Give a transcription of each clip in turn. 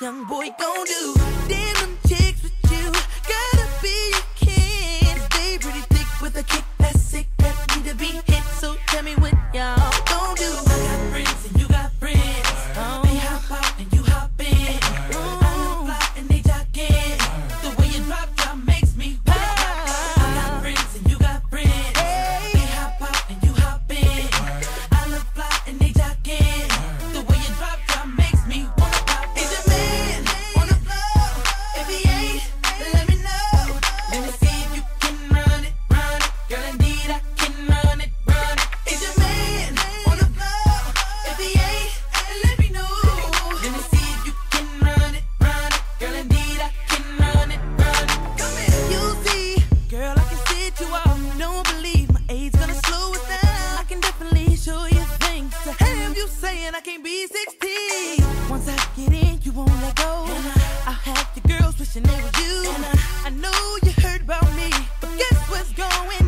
young boy gon' do? 360. Once I get in, you won't let go. I have the girls wishing they were you. I, know you heard about me, but guess what's going on?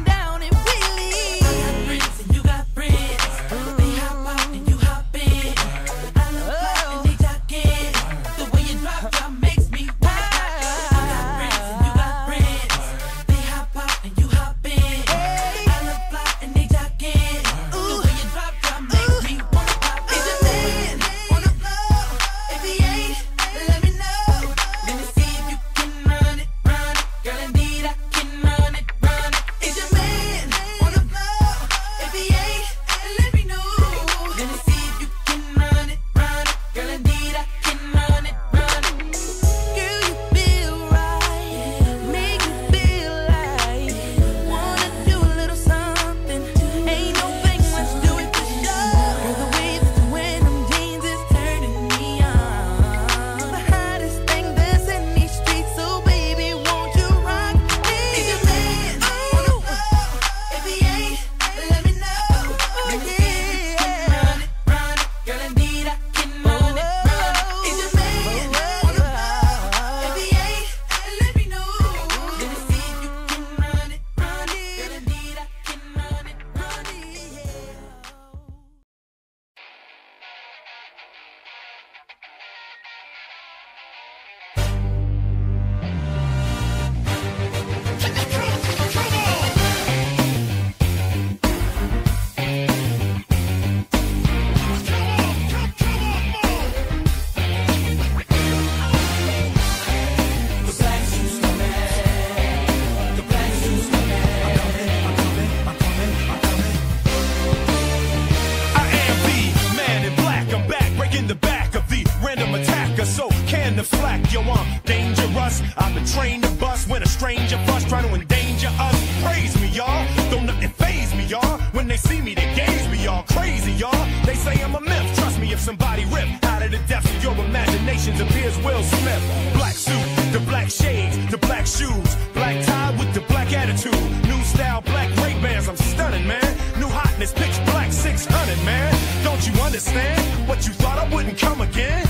the flack, yo, I'm dangerous. I've been trained to bust when a stranger bust, trying to endanger us. Praise me, y'all. Don't nothing faze me, y'all. When they see me, they gaze me, y'all. Crazy, y'all. They say I'm a myth. Trust me, if somebody ripped out of the depths of your imaginations appears Will Smith. Black suit, the black shades, the black shoes, black tie with the black attitude. New style, black Ray-Bans. I'm stunning, man. New hotness, pitch black 600, man. Don't you understand? What you thought I wouldn't come again?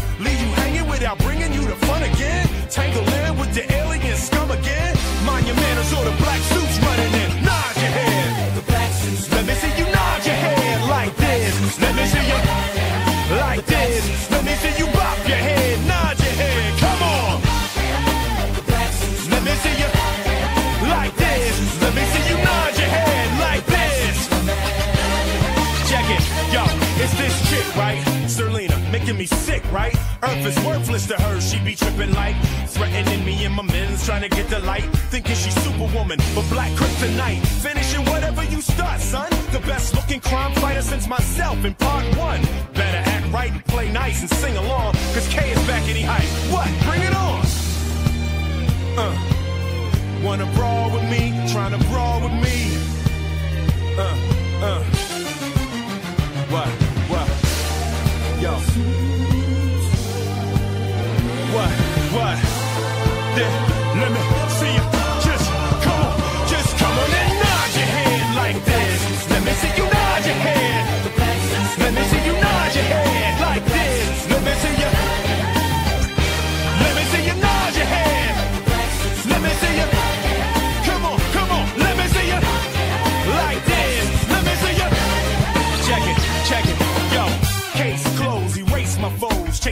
right? Serleena, making me sick, right? Earth is worthless to her, she be tripping like threatening me and my men's trying to get the light. Thinking she's superwoman, but black kryptonite. Finishing whatever you start, son. The best looking crime fighter since myself in part one. Better act right and play nice and sing along, cause K is back in the hype. What? Bring it on! Uh. Wanna brawl with me? Tryna brawl with me? Uh, uh. What, what? Yo. What? What? Then let me.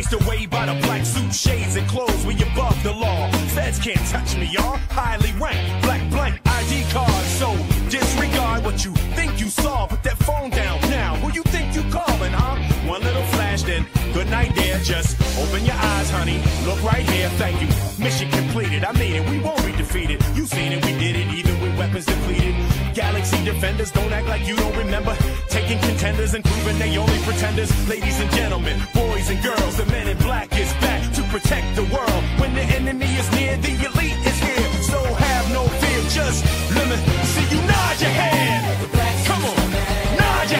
chased away by the black suit shades and clothes. We above the law. Feds can't touch me, y'all. Highly ranked, black blank ID card. So disregard what you think you saw. Put that phone down now. Who you think you calling, huh? One little flash, then good night there. Just open your eyes, honey. Look right here. Thank you. Mission completed. I mean it. We won't be defeated. You seen it. We did it. Even with weapons depleted. Galaxy defenders, don't act like you don't remember. Taking contenders and proving they only pretenders. Ladies and gentlemen, boys and girls.